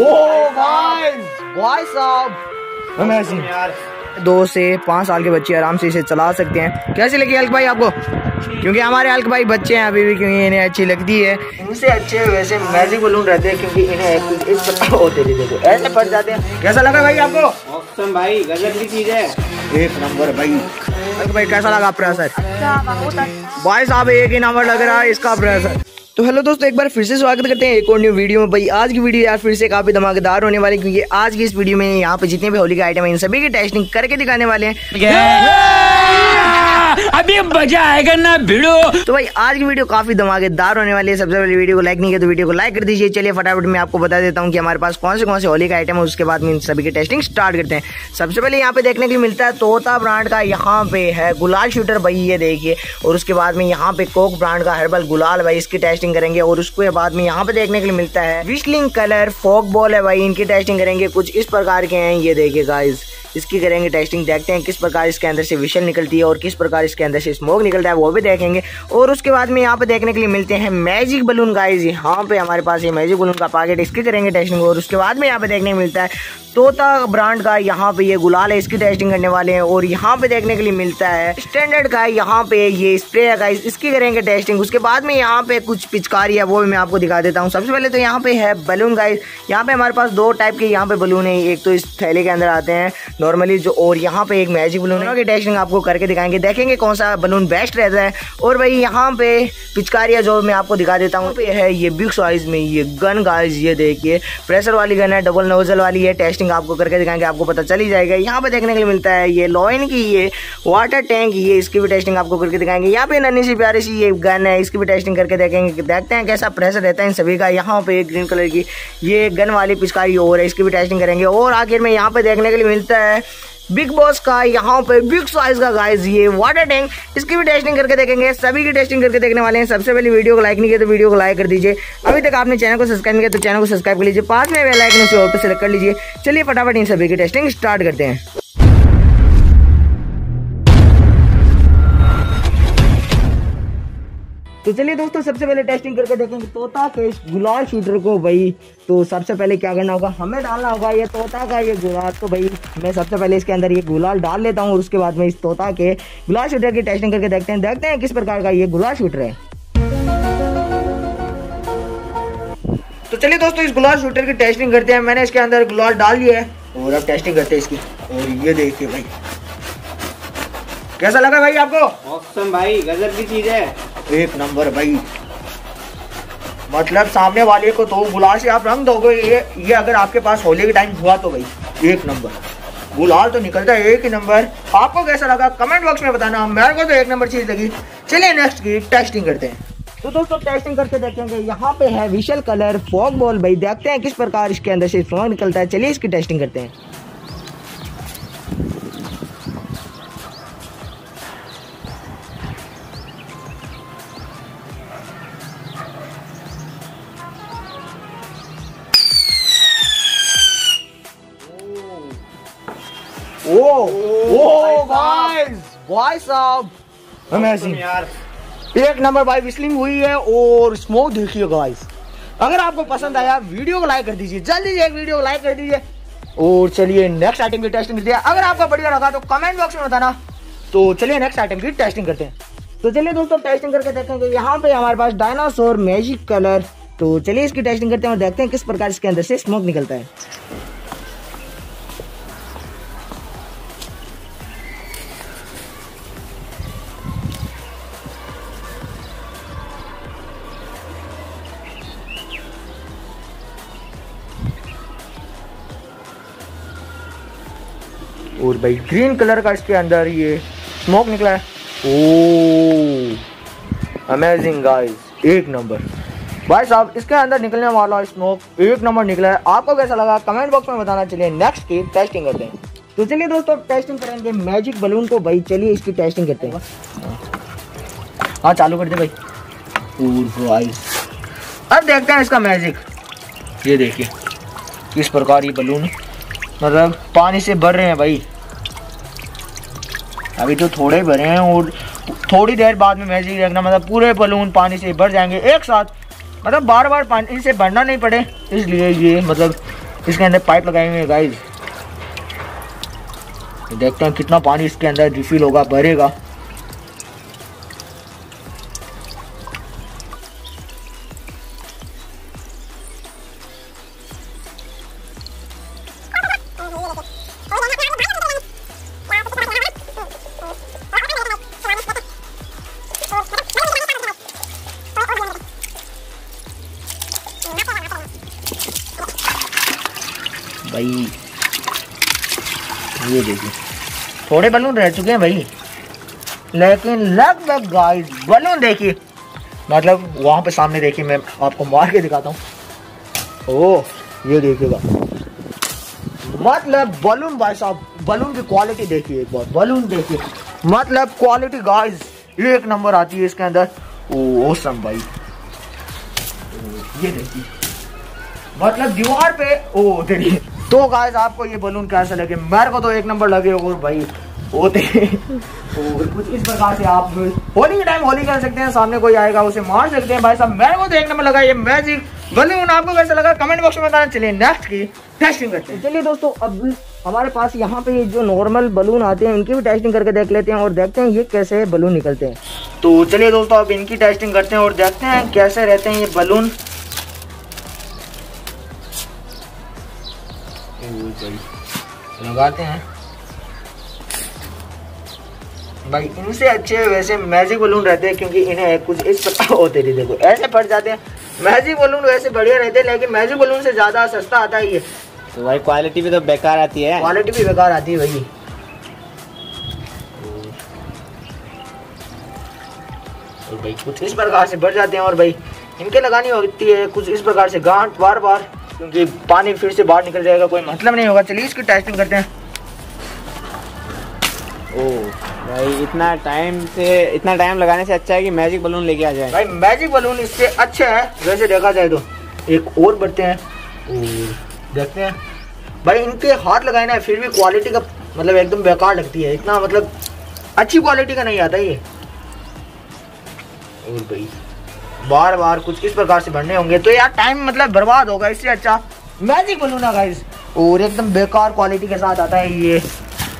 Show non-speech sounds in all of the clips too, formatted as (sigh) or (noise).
ओ भाई साहब दो से पाँच साल के बच्चे आराम से इसे चला सकते हैं। कैसे लगी हल्क भाई आपको? क्योंकि हमारे हल्क भाई बच्चे हैं अभी भी क्योंकि इन्हें अच्छी लगती है। इनसे अच्छे वैसे मैजिक बलून रहते हैं क्योंकि इन्हें इस होते देखो ऐसे फट जाते हैं। कैसा लगा भाई आपको? ऑप्शन भाई गजब की चीज़ है। एक नंबर भाई। हल्क भाई कैसा लगा प्रेशर भाई साहब एक ही नंबर लग रहा है इसका प्रेशर तो हेलो दोस्तों एक बार फिर से स्वागत करते हैं एक और न्यू वीडियो में। भाई आज की वीडियो यार फिर से काफ़ी धमाकेदार होने वाली क्योंकि आज की इस वीडियो में यहाँ पे जितने भी होली के आइटम है इन सभी की टेस्टिंग करके दिखाने वाले हैं। अभी मज़ा आएगा ना भिड़ो। तो भाई, आज की वीडियो काफ़ी धमाकेदार होने वाली है। सबसे पहले वीडियो को लाइक नहीं किया तो वीडियो को लाइक कर दीजिए। चलिए, फटाफट मैं आपको बता देता हूँ कि हमारे पास कौन से कौन से होली का आइटम है, उसके बाद में सभी की टेस्टिंग स्टार्ट करते हैं। सबसे पहले यहाँ पे देखने के लिए मिलता है तोता ब्रांड का यहाँ पे है गुलाल शूटर भाई, ये देखिए। और उसके बाद में यहाँ पे कोक ब्रांड का हर्बल गुलाल भाई, इसकी टेस्टिंग करेंगे। और उसके बाद में यहाँ पे देखने के लिए मिलता है विस्लिंग कलर फोक बॉल है भाई, इनकी टेस्टिंग करेंगे। कुछ इस प्रकार के हैं, ये देखिए गाइज़ इसकी करेंगे टेस्टिंग देखते हैं किस प्रकार इसके अंदर से विशल निकलती है और किस प्रकार इसके अंदर से स्मोक निकलता है वो भी देखेंगे और उसके बाद में यहाँ पे देखने के लिए मिलते हैं मैजिक बलून गाइज़ यहाँ पे हमारे पास ये मैजिक बलून का पैकेट इसकी करेंगे टेस्टिंग और उसके बाद में यहाँ पे देखने को मिलता है तोता ब्रांड का यहाँ पे ये गुलाल है इसकी टेस्टिंग करने वाले हैं और यहाँ पे देखने के लिए मिलता है स्टैंडर्ड का यहाँ पे ये स्प्रे है गाइस इसकी करेंगे टेस्टिंग उसके बाद में यहाँ पे कुछ पिचकारी है वो भी मैं आपको दिखा देता हूँ सबसे पहले तो यहाँ पे है बलून गाइस यहाँ पे हमारे पास दो टाइप के यहाँ पे बलून है एक तो इस थैले के अंदर आते हैं नॉर्मली जो, और यहाँ पे एक मैजिक बलून है। टेस्टिंग आपको करके दिखाएँगे। देखेंगे कौन सा बलून बेस्ट रहता है। और भाई यहाँ पे पिचकारियाँ जो मैं आपको दिखा देता हूँ है, ये बिग साइज़ में ये गन गाइज़ ये देखिए। प्रेशर वाली गन है डबल नोजल वाली है टेस्टिंग आपको करके दिखाएँगे, आपको पता चल ही जाएगा। यहाँ पे देखने के लिए मिलता है, ये लॉइन की, ये वाटर टैंक ये इसकी भी टेस्टिंग आपको करके दिखाएँगे। यहाँ पे नन्ही सी प्यारी सी ये गन है, इसकी भी टेस्टिंग करके देखेंगे। देखते हैं कैसा प्रेशर रहता है इन सभी का। यहाँ पे ग्रीन कलर की ये गन वाली पिचकारी और है, इसकी भी टेस्टिंग करेंगे। और आखिर में यहाँ पे देखने के लिए मिलता है बिग बॉस का यहाँ पे बिग साइज़ का गाइस ये वाटर टैंक इसकी भी टेस्टिंग करके देखेंगे, सभी की टेस्टिंग करके देखने वाले हैं। सबसे पहले वीडियो को लाइक नहीं किया तो वीडियो को लाइक कर दीजिए। अभी तक आपने चैनल को सब्सक्राइब नहीं किया तो चैनल को सब्सक्राइब कर लीजिए। पास में बेल आइकन से और पे सेलेक्ट कर लीजिए। चलिए फटाफट इन सभी की टेस्टिंग स्टार्ट करते हैं। तो चलिए दोस्तों, सबसे पहले टेस्टिंग करके देखेंगे तोता के इस गुलाल शूटर को भाई। तो सबसे पहले क्या करना होगा? हमें डालना होगा ये तोता का ये गुलाल। तो भाई, मैं सबसे पहले इसके अंदर ये गुलाल डाल लेता हूँ और उसके बाद में इस तोता के गुलाल शूटर की टेस्टिंग करके देखते हैं। देखते हैं किस प्रकार का ये गुलाल शूटर है। तो चलिए दोस्तों, इस गुलाल शूटर की टेस्टिंग करते हैं। मैंने इसके अंदर गुलाल डाल लिया है और अब टेस्टिंग करते हैं इसकी। और ये देखिए भाई, कैसा लगा भाई आपको? भाई, गजब की चीज़ है। एक नंबर भाई। मतलब सामने वाले को तो गुलाल से आप रंग दोगे, ये ये अगर आपके पास होली के टाइम हुआ तो भाई, एक नंबर। गुलाल तो निकलता है एक ही नंबर। आपको कैसा लगा? कमेंट बॉक्स में बताना। मेरे को तो एक नंबर चीज़ लगी। चलिए नेक्स्ट की टेस्टिंग करते हैं। तो दोस्तों टेस्टिंग करके देखेंगे यहाँ पे है विशल कलर फॉग बॉल भाई देखते हैं किस प्रकार इसके अंदर से फ्लॉग निकलता है। चलिए इसकी टेस्टिंग करते हैं। ओ ओ गाइस भाई साहब अमेजिंग यार एक नंबर भाई विस्लिंग हुई है और स्मोक देखिए गाइस अगर आपको पसंद आया वीडियो को लाइक कर दीजिए। जल्दी से एक वीडियो को लाइक कर दीजिए। और चलिए नेक्स्ट आइटम की टेस्टिंग करते हैं। अगर आपका बढ़िया लगा तो कमेंट बॉक्स में बताना। तो चलिए नेक्स्ट आइटम की टेस्टिंग करते हैं। तो चलिए दोस्तों टेस्टिंग करके देखेंगे यहाँ पे हमारे पास डायनासोर मैजिक कलर तो चलिए इसकी टेस्टिंग करते हैं और देखते हैं किस प्रकार इसके अंदर से स्मोक निकलता है। और भाई ग्रीन कलर का इसके अंदर ये स्मोक निकला है। ओ अमेजिंग गाइस एक नंबर। भाई साहब इसके अंदर निकलने वाला स्मोक एक नंबर निकला है। आपको कैसा लगा? कमेंट बॉक्स में बताना। चलिए नेक्स्ट की टेस्टिंग करते हैं। तो चलिए दोस्तों टेस्टिंग करेंगे मैजिक बलून को। भाई चलिए इसकी टेस्टिंग करते हैं। हाँ चालू कर दे भाई। भाई अब देखते हैं इसका मैजिक ये देखिए। किस प्रकार ये बलून मतलब पानी से भर रहे हैं भाई। अभी तो थोड़े भरे हैं और थोड़ी देर बाद में मैजिक रखना मतलब पूरे बलून पानी से भर जाएँगे एक साथ। मतलब बार बार पानी, इनसे भरना नहीं पड़े, इसलिए ये मतलब इसके अंदर पाइप लगाए हुए गाइज़ देखते हैं कितना पानी इसके अंदर रिफिल होगा, भरेगा। ये देखिए थोड़े बलून रह चुके हैं भाई। लेकिन लगभग गाइस बलून देखिए। मतलब वहाँ पे सामने देखिए, मैं आपको मार के दिखाता हूँ। ओ, ये देखिएगा। मतलब बलून भाई साहब, बलून की क्वालिटी देखिए एक बार, बलून देखिए। मतलब क्वालिटी गाइस एक नंबर आती है इसके अंदर। ओ सम भाई। ये देखिए। मतलब दीवार पे, ओ, देखिए। तो गाइस आपको ये बलून कैसा लगे? मेरे को तो एक नंबर लगे और भाई होते और कुछ इस प्रकार से आप होली के टाइम होली कर सकते हैं सामने कोई आएगा उसे मार सकते हैं। भाई साहब मेरे को तो एक नंबर लगा ये मैजिक बलून आपको कैसा लगा? कमेंट बॉक्स में बताना। चलिए नेक्स्ट की टेस्टिंग करते हैं। चलिए दोस्तों अब हमारे पास यहाँ पे जो नॉर्मल बलून आते हैं इनकी भी टेस्टिंग करके देख लेते हैं और देखते हैं ये कैसे बलून निकलते हैं। तो चलिए दोस्तों अब इनकी टेस्टिंग करते हैं और देखते हैं कैसे रहते हैं ये बलून लगाते हैं। भाई इनसे अच्छे वैसे मैजिक बलून रहते हैं क्योंकि इन्हें कुछ इस प्रकार होते नहीं देखो ऐसे फट जाते हैं। मैजिक बलून वैसे बढ़िया रहते हैं लेकिन मैजिक बलून से ज़्यादा सस्ता आता है ये। तो भाई क्वालिटी भी तो बेकार आती है। क्वालिटी भी बेकार आती है भाई। और भाई कुछ इस प्रकार से बढ़ जाते हैं और भाई इनके लगानी होती है कुछ इस प्रकार से गांठ बार बार। क्योंकि पानी फिर से बाहर निकल जाएगा कोई मतलब नहीं होगा। चलिए इसकी टेस्टिंग करते हैं। ओ भाई इतना टाइम से इतना टाइम लगाने से अच्छा है कि मैजिक बलून लेके आ जाए। भाई मैजिक बलून इससे अच्छा है वैसे देखा जाए तो। एक और बढ़ते हैं। देखते हैं। भाई इनके हाथ लगाए ना फिर भी क्वालिटी का मतलब एकदम बेकार लगती है। इतना मतलब अच्छी क्वालिटी का नहीं आता ये। और भाई बार बार कुछ इस प्रकार से भरने होंगे। तो यार टाइम मतलब बर्बाद होगा इससे अच्छा। मैजिक बलून है गाइस और एकदम बेकार क्वालिटी के साथ आता है ये।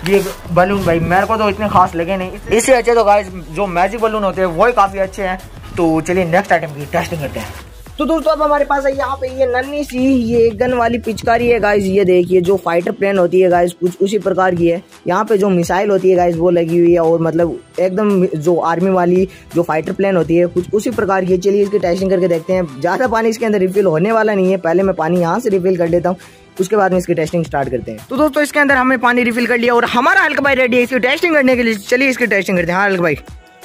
ये बलून भाई, मेरे को तो इतने खास लगे नहीं। इससे अच्छे तो गाइस जो मैजिक बलून होते हैं, वही काफ़ी अच्छे हैं। तो चलिए नेक्स्ट आइटम की टेस्टिंग करते हैं। तो दोस्तों, अब हमारे पास है यहाँ पे ये नन्ही सी, ये गन वाली पिचकारी है गाइस ये देखिए, जो फाइटर प्लेन होती है गाइस कुछ उसी प्रकार की है। यहाँ पे जो मिसाइल होती है गाइस वो लगी हुई है और मतलब एकदम जो आर्मी वाली जो फाइटर प्लेन होती है, कुछ उसी प्रकार की है। चलिए इसकी टेस्टिंग करके देखते हैं। ज़्यादा पानी इसके अंदर रिफिल होने वाला नहीं है। पहले मैं पानी यहाँ से रिफिल कर देता हूँ। उसके बाद में इसकी टेस्टिंग स्टार्ट करते हैं। तो दोस्तों, इसके अंदर हमने पानी रिफिल कर लिया और हमारा हल्का भाई रेडी है इसकी टेस्टिंग करने के लिए। चलिए इसकी टेस्टिंग करते हैं। हाँ हल्का भाई।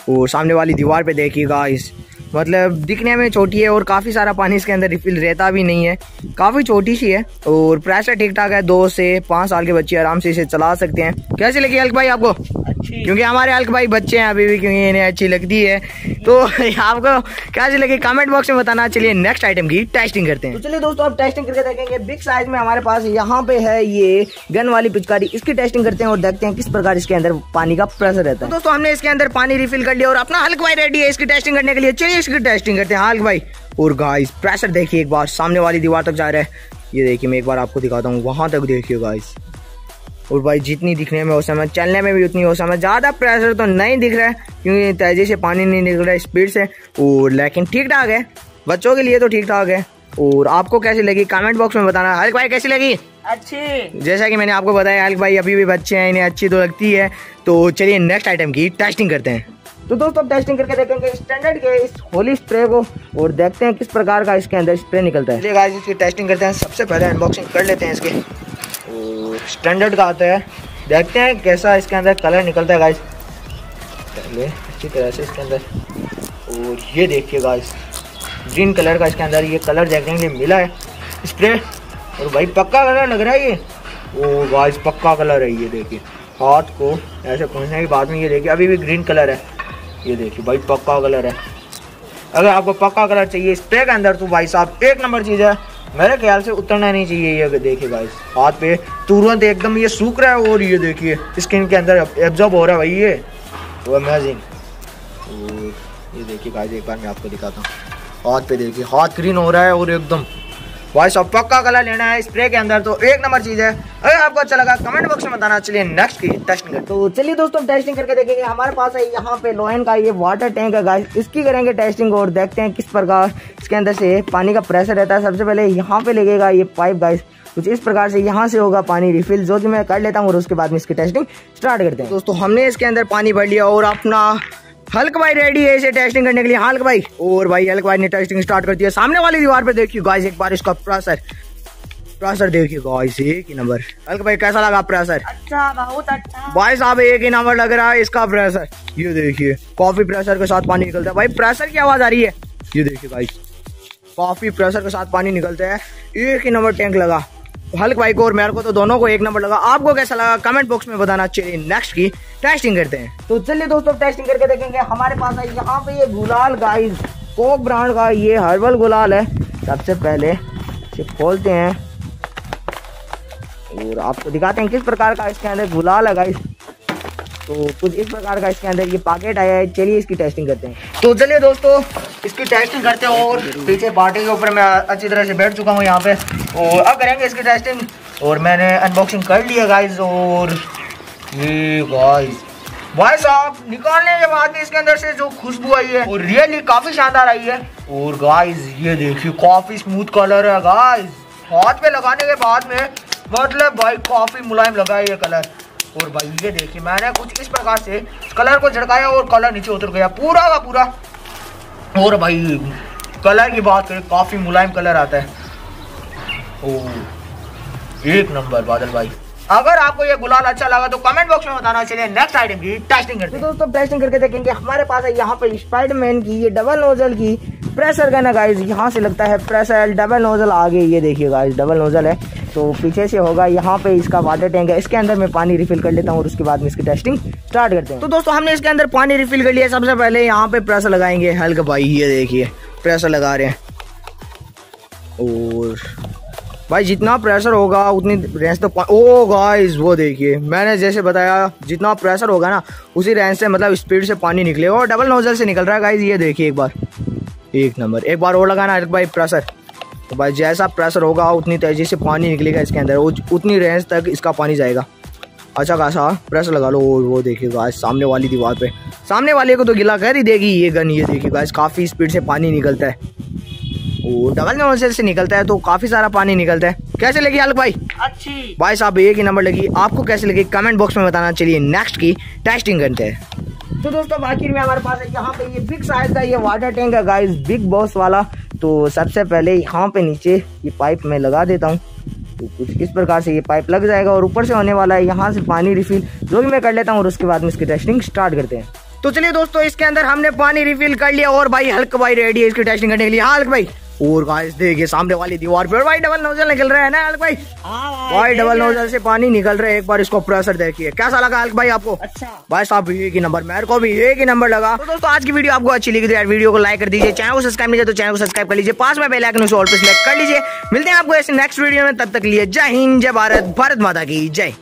और सामने वाली दीवार पे देखिएगा इस मतलब दिखने में छोटी है और काफ़ी सारा पानी इसके अंदर रिफिल रहता भी नहीं है। काफ़ी छोटी सी है और प्रेशर ठीक ठाक है दो से पाँच साल के बच्चे आराम से इसे चला सकते हैं। कैसे लगी अल्क भाई आपको? क्योंकि हमारे अल्क भाई बच्चे हैं अभी भी क्योंकि इन्हें अच्छी लगती है। तो (laughs) आपको कैसे लगी? कमेंट बॉक्स में बताना। चलिए नेक्स्ट आइटम की टेस्टिंग करते हैं। तो चलिए दोस्तों अब टेस्टिंग करके देखेंगे। बिग साइज़ में हमारे पास यहाँ पे है ये गन वाली पिचकारी। इसकी टेस्टिंग करते हैं और देखते हैं किस प्रकार इसके अंदर पानी का प्रेशर रहता है। तो दोस्तों हमने इसके अंदर पानी रिफिल कर लिया और अपना हल्क भाई रेडी है इसकी टेस्टिंग करने के लिए। चलिए इसकी टेस्टिंग करते हैं। हल्क भाई और गाइस प्रेशर देखिए एक बार। सामने वाली दीवार तक जा रहा है। ये देखिए मैं एक बार आपको दिखाता हूँ। वहाँ तक देखिए गाइस और भाई जितनी दिखने में समय चलने में भी उतनी समय ज़्यादा प्रेशर तो नहीं दिख रहा है क्योंकि तेज़ी से पानी नहीं निकल रहा है स्पीड से। और लेकिन ठीक ठाक है बच्चों के लिए तो ठीक ठाक है। और आपको कैसी लगी? कमेंट बॉक्स में बताना। हल्क भाई कैसी लगी? अच्छी। जैसा कि मैंने आपको बताया हल्क भाई अभी भी बच्चे हैं इन्हें अच्छी तो लगती है। तो चलिए नेक्स्ट आइटम की टेस्टिंग करते हैं। तो दोस्तों अब टेस्टिंग करके देखेंगे स्टैंडर्ड के इस होली स्प्रे को और देखते हैं किस प्रकार का इसके अंदर स्प्रे निकलता है। इसकी टेस्टिंग करते हैं। सबसे पहले अनबॉक्सिंग कर लेते हैं इसके। स्टैंडर्ड का आता है। देखते हैं कैसा इसके अंदर कलर निकलता है गाइस पहले अच्छी तरह से इसके अंदर। और ये देखिए गाइस ग्रीन कलर का इसके अंदर ये कलर देखने के लिए मिला है। स्प्रे और भाई, पक्का कलर लग रहा है ये? ओ गाइस पक्का कलर है ये, देखिए। हाथ को ऐसे पहुँचने के बाद में ये देखिए, अभी भी ग्रीन कलर है। ये देखिए, भाई, पक्का कलर है। अगर आपको पक्का कलर चाहिए स्प्रे के अंदर तो भाई साहब, एक नंबर चीज़ है। मेरे ख्याल से उतरना नहीं चाहिए ये देखिए भाई। हाथ पे तुरंत एकदम ये सूख रहा है और ये देखिए, स्किन के अंदर एब्जॉर्ब हो रहा है भाई ये। वो अमेजिंग ये देखिए भाई, एक बार मैं आपको दिखाता हूँ। हाथ पे देखिए, हाथ ग्रीन हो रहा है और एकदम। भाई सब पक्का कलर लेना है स्प्रे के अंदर तो एक नंबर चीज़ है। अगर आपको अच्छा लगा कमेंट बॉक्स में बताना। चलिए नेक्स्ट की टेस्टिंग तो चलिए दोस्तों टेस्टिंग करके देखेंगे। हमारे पास है यहाँ पे लोहन का ये वाटर टैंक है इसकी करेंगे टेस्टिंग और देखते हैं किस प्रकार इसके अंदर से पानी का प्रेशर रहता है। सबसे पहले यहाँ पे लगेगा ये पाइप गाइस कुछ इस प्रकार से यहाँ से होगा पानी रिफिल जो कि मैं कर लेता हूँ और उसके बाद में इसकी टेस्टिंग स्टार्ट करते हैं। दोस्तों, हमने इसके अंदर पानी भर लिया और अपना हल्क भाई रेडी है इसे टेस्टिंग करने के लिए। हल्क भाई। और भाई हल्क भाई ने टेस्टिंग स्टार्ट कर दिया। सामने वाली दीवार पे देखिए गाइस एक बार इसका प्रेशर प्रेशर देखिए गाइस एक ही नंबर हल्क भाई कैसा लगा प्रेशर अच्छा बहुत अच्छा। भाई साहब एक ही नंबर लग रहा है इसका प्रेशर ये देखिए कॉफ़ी प्रेशर के साथ पानी निकलता है। भाई प्रेशर की आवाज़ आ रही है। ये देखिए गाइस कॉफ़ी प्रेशर के साथ पानी निकलता है। एक ही नंबर टैंक लगा। हल्क भाई को और मेरे को तो दोनों को एक नंबर लगा। आपको कैसा लगा? कमेंट बॉक्स में बताना। चाहिए नेक्स्ट की टेस्टिंग करते हैं। तो चलिए दोस्तों टेस्टिंग करके देखेंगे। हमारे पास है यहाँ पे ये गुलाल गाइस कोक ब्रांड का ये हर्बल गुलाल है। सबसे पहले इसे खोलते हैं। और आपको दिखाते हैं किस प्रकार का इसके अंदर गुलाल है गाइस तो कुछ इस प्रकार का इसके अंदर ये पैकेट आया है। चलिए इसकी टेस्टिंग करते हैं। तो चलिए दोस्तों, इसकी टेस्टिंग करते हैं और पीछे पार्टी के ऊपर मैं अच्छी तरह से बैठ चुका हूँ यहाँ पे। और अब करेंगे इसकी टेस्टिंग और मैंने अनबॉक्सिंग कर लिया गाइस और ये गाइस भाई साहब निकालने के बाद भी इसके अंदर से जो खुशबू आई है, वो रियली काफ़ी शानदार आई है। और गाइज़ ये देखिए, काफ़ी स्मूथ कलर है गाइज़ हाथ पे लगाने के बाद में मतलब भाई, काफ़ी मुलायम लगा है ये कलर और भाई, ये देखिए, मैंने कुछ इस प्रकार से कलर को झड़काया और कलर नीचे उतर गया, पूरा का पूरा। और भाई, कलर की बात करें, काफ़ी मुलायम कलर आता है। ओ, एक नंबर बादल भाई। अगर आपको ये गुलाल अच्छा लगा तो कमेंट बॉक्स में बताना, चलिए नेक्स्ट आइटम की टेस्टिंग करते हैं। तो दोस्तों टेस्टिंग करके देखेंगे, हमारे पास है यहाँ पे स्पाइडरमैन की, ये डबल नोजल की प्रेशर गन है गाइज़ यहाँ से लगता है प्रेशर डबल नोजल आगे ये देखिए गाइस डबल नोजल है. तो पीछे से होगा, यहाँ पे इसका वाटर टैंक है. इसके अंदर मैं पानी रिफिल कर लेता हूँ और उसके बाद में इसकी टेस्टिंग स्टार्ट करते हैं। तो दोस्तों, हमने इसके अंदर पानी रिफिल कर लिया. सबसे पहले यहाँ पे प्रेशर लगाएँगे. हल्का भाई, ये देखिए प्रेशर लगा रहे हैं। और भाई, जितना प्रेशर होगा, उतनी रेंज तो ओ गाइस वो देखिए, मैंने जैसे बताया, जितना प्रेशर होगा ना, उसी रेंज से मतलब स्पीड से पानी निकलेगा और डबल नोजल से निकल रहा है गाइस ये देखिए एक बार। एक नंबर। एक बार और लगाना है भाई प्रेशर तो भाई जैसा प्रेशर होगा उतनी तेज़ी से पानी निकलेगा इसके अंदर। उतनी रेंज तक इसका पानी जाएगा। अच्छा खासा प्रेशर लगा लो। वो देखिए गाइस सामने वाली दीवार पे। सामने वाले को तो गिला कर ही देगी ये गन ये देखिए गाइस काफ़ी स्पीड से पानी निकलता है। वो डबल नोजल से निकलता है तो काफ़ी सारा पानी निकलता है। कैसे लगी हल्क भाई? अच्छी। भाई साहब एक ही नंबर लगी। आपको कैसे लगी? कमेंट बॉक्स में बताना। चलिए नेक्स्ट की टेस्टिंग करते हैं। तो दोस्तों बाकी में हमारे पास है, यहाँ पे ये बिग साइज़ का ये वाटर टैंक है गाइस बिग बॉस वाला। तो सबसे पहले यहाँ पे नीचे ये पाइप मैं लगा देता हूँ। तो कुछ इस प्रकार से ये पाइप लग जाएगा और ऊपर से होने वाला है, यहाँ से पानी रिफिल जो भी मैं कर लेता हूँ, और उसके बाद में इसकी टेस्टिंग स्टार्ट करते हैं। तो चलिए दोस्तों, इसके अंदर हमने पानी रिफिल कर लिया, और भाई हल्क भाई रेडी है इसकी टेस्टिंग करने के लिए। हाँ हल्क भाई। और गाइस देखिए सामने वाली दीवार पर भाई डबल नोजल निकल रहा है ना हल्क भाई? भाई डबल नोजल से पानी निकल रहा है एक बार इसको प्रेशर देखिए। कैसा लगा हल्क भाई आपको? अच्छा। भाई साहब एक ही नंबर मेरे को भी एक ही नंबर लगा। तो दोस्तों आज की वीडियो आपको अच्छी लगी तो यार वीडियो को लाइक कर दीजिए चैनल को सब्सक्राइब नहीं तो चैनल को सब्सक्राइब कर लीजिए पास में बेल आइकन उसे ऑल पे सिलेक्ट कर लीजिए। मिलते हैं आपको ऐसे नेक्स्ट वीडियो में तब तक लिए जय हिंद जय भारत भारत माता की जय।